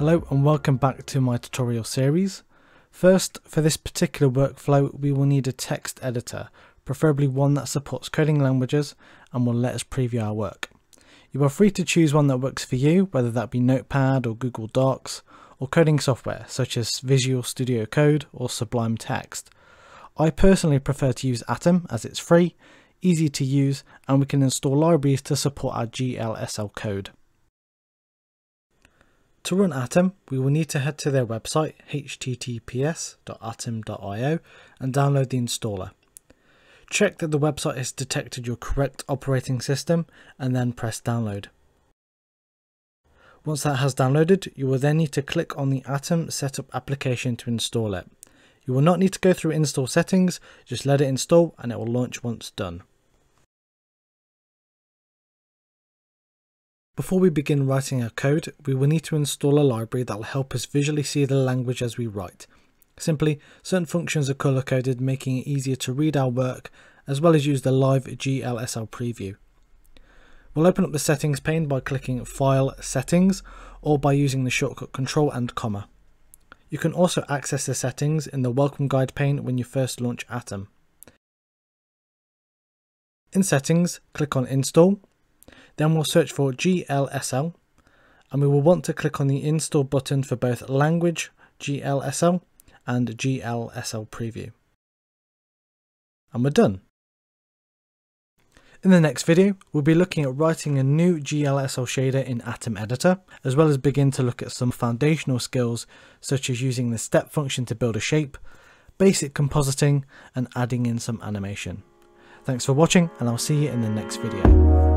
Hello and welcome back to my tutorial series. First, for this particular workflow, we will need a text editor, preferably one that supports coding languages and will let us preview our work. You are free to choose one that works for you, whether that be Notepad or Google Docs, or coding software such as Visual Studio Code or Sublime Text. I personally prefer to use Atom as it's free, easy to use, and we can install libraries to support our GLSL code. To run Atom, we will need to head to their website https.atom.io and download the installer. Check that the website has detected your correct operating system and then press download. Once that has downloaded, you will then need to click on the Atom Setup application to install it. You will not need to go through install settings, just let it install and it will launch once done. Before we begin writing our code, we will need to install a library that will help us visually see the language as we write. Simply, certain functions are color coded, making it easier to read our work, as well as use the live GLSL preview. We'll open up the settings pane by clicking File Settings or by using the shortcut Control and comma. You can also access the settings in the Welcome Guide pane when you first launch Atom. In Settings, click on Install, then we'll search for GLSL and we will want to click on the Install button for both Language GLSL and GLSL preview. And we're done. In the next video, we'll be looking at writing a new GLSL shader in Atom Editor, as well as begin to look at some foundational skills such as using the step function to build a shape, basic compositing, and adding in some animation. Thanks for watching, and I'll see you in the next video.